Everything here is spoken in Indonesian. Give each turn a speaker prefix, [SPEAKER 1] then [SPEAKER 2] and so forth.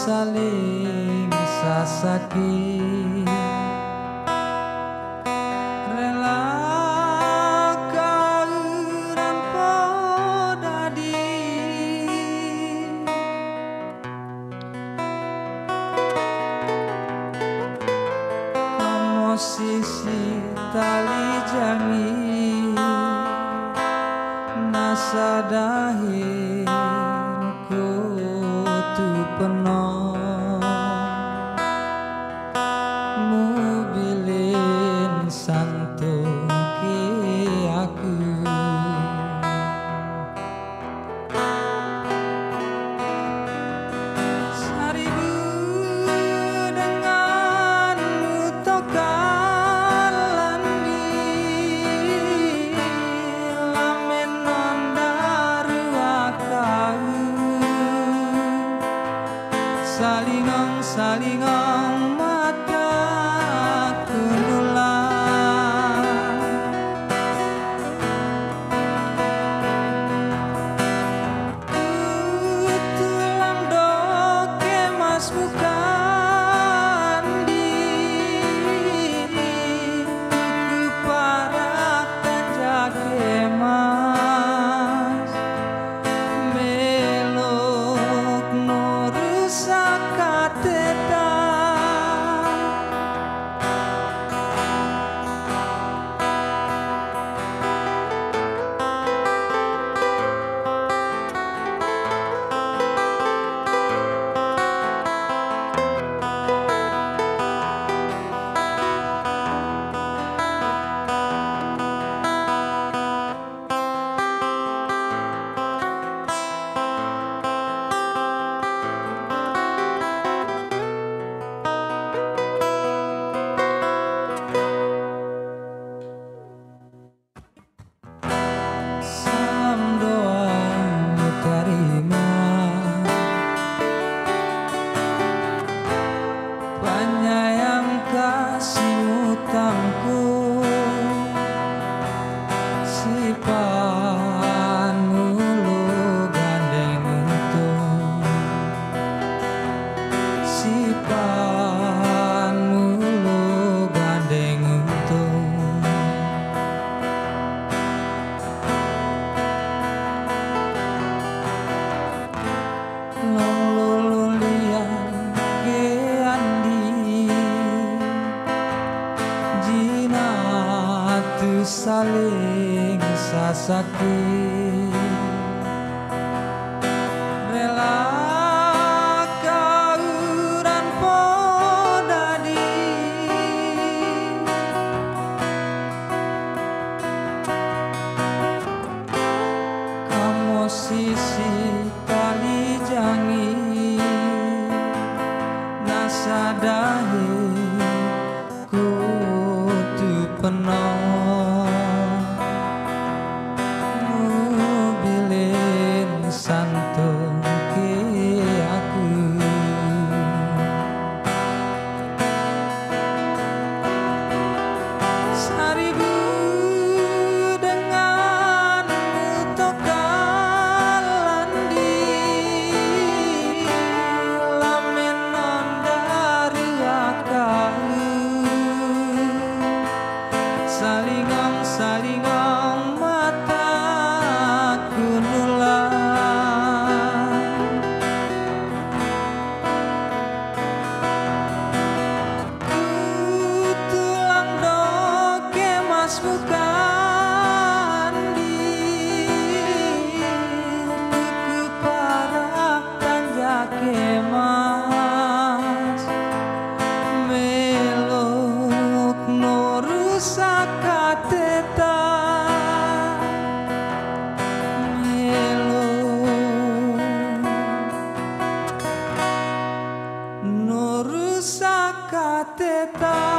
[SPEAKER 1] saling sasaki. Rela kauran podadi kamu sisi tali jami nasadahi salingang salingang ma saling sasaki. até.